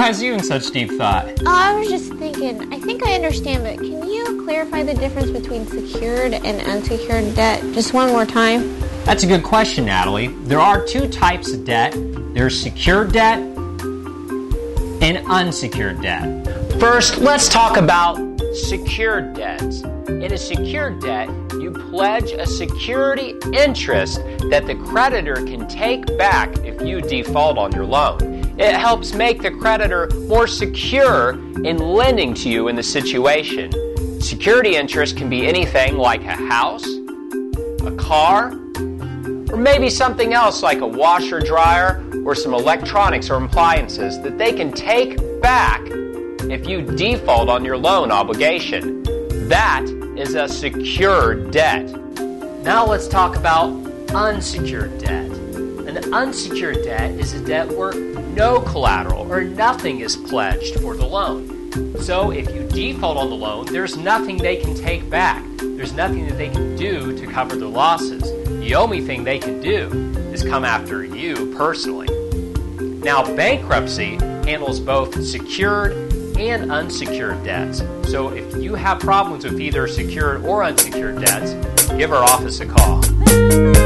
has you in such deep thought? Oh, I was just thinking, I think I understand, but can you clarify the difference between secured and unsecured debt just one more time? That's a good question, Natalie. There are two types of debt there's secured debt and unsecured debt. First, let's talk about secured debts. In a secured debt, you pledge a security interest that the creditor can take back if you default on your loan. It helps make the creditor more secure in lending to you in the situation. Security interest can be anything like a house, a car, or maybe something else like a washer dryer or some electronics or appliances that they can take back if you default on your loan obligation. That is a secured debt. Now let's talk about unsecured debt. An unsecured debt is a debt where no collateral or nothing is pledged for the loan. So if you default on the loan, there's nothing they can take back. There's nothing that they can do to cover the losses. The only thing they can do is come after you personally. Now, bankruptcy handles both secured and unsecured debts. So if you have problems with either secured or unsecured debts, give our office a call.